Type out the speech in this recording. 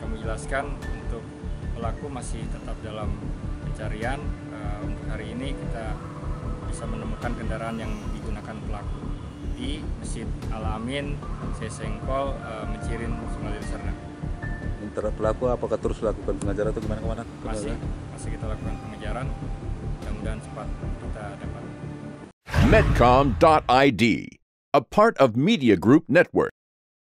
kami jelaskan untuk pelaku masih tetap dalam pencarian. Uh, untuk hari ini kita bisa menemukan kendaraan yang digunakan pelaku di Masjid Al Amin, Sesengkol, uh, eh, Mecirin, Sungai Serna. Antara pelaku apakah terus lakukan pengajaran atau gimana ke mana? Masih, ya? masih kita lakukan pengejaran. Mudah-mudahan cepat kita dapat. Medcom.id, a part of Media Group Network.